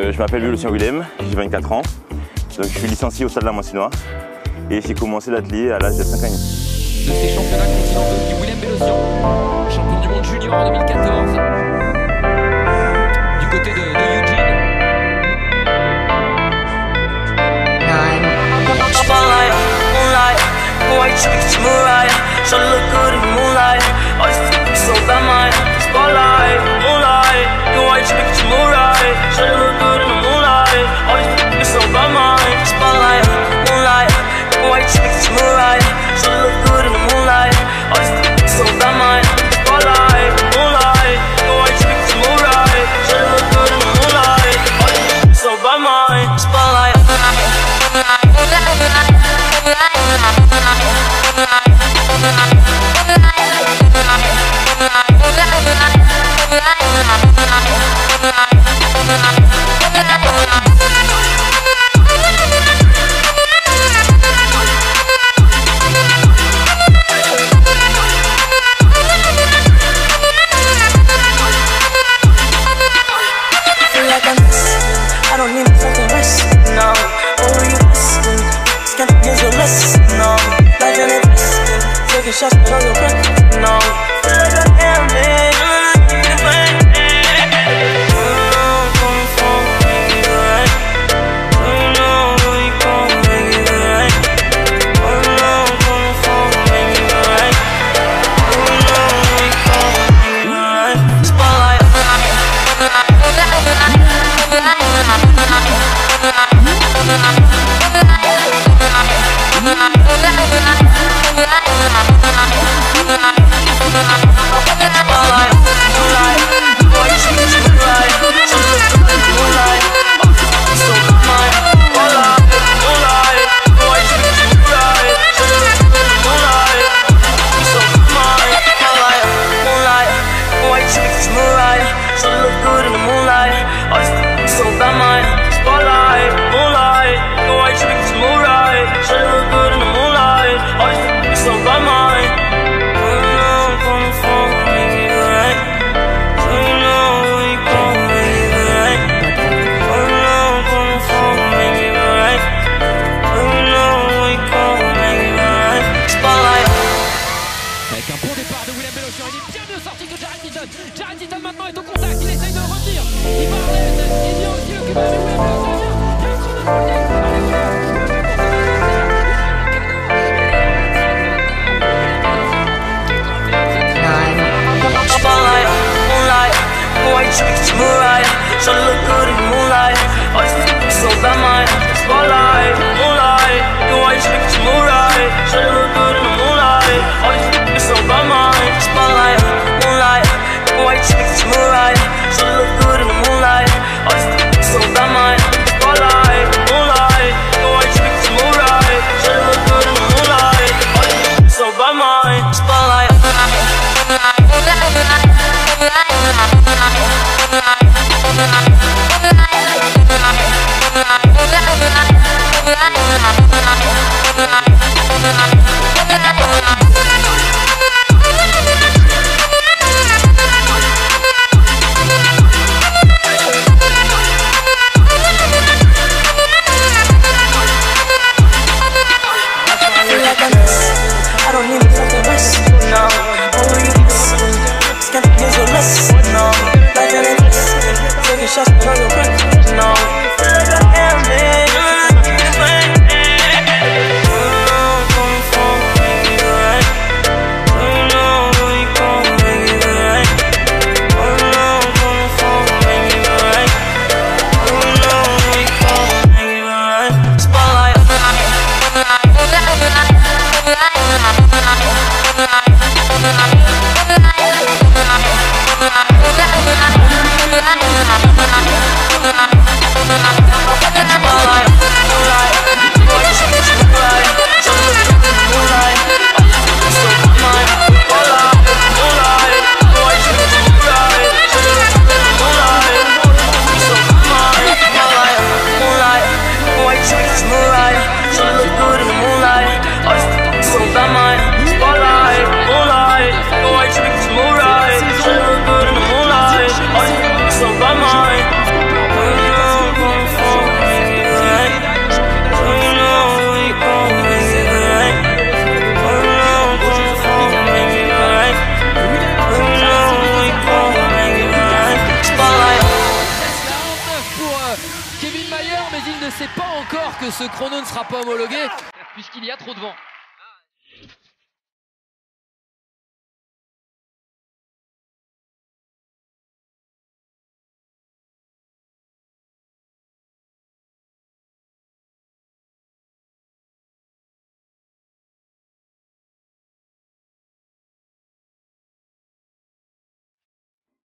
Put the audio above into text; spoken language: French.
Euh, je m'appelle Lucien Willem, j'ai 24 ans, donc je suis licencié au Stade de la Mancinois et j'ai commencé l'atelier à l'âge de 5 ans. De ces championnats continentaux, Willem Bélocian, champion du monde junior en 2014, Show me samurai, so look taking shots, turn friend. Come on. Can't lose your list, no Life in a Taking shots, enjoy your breath, no. Chrono ne sera pas homologué puisqu'il y a trop de vent.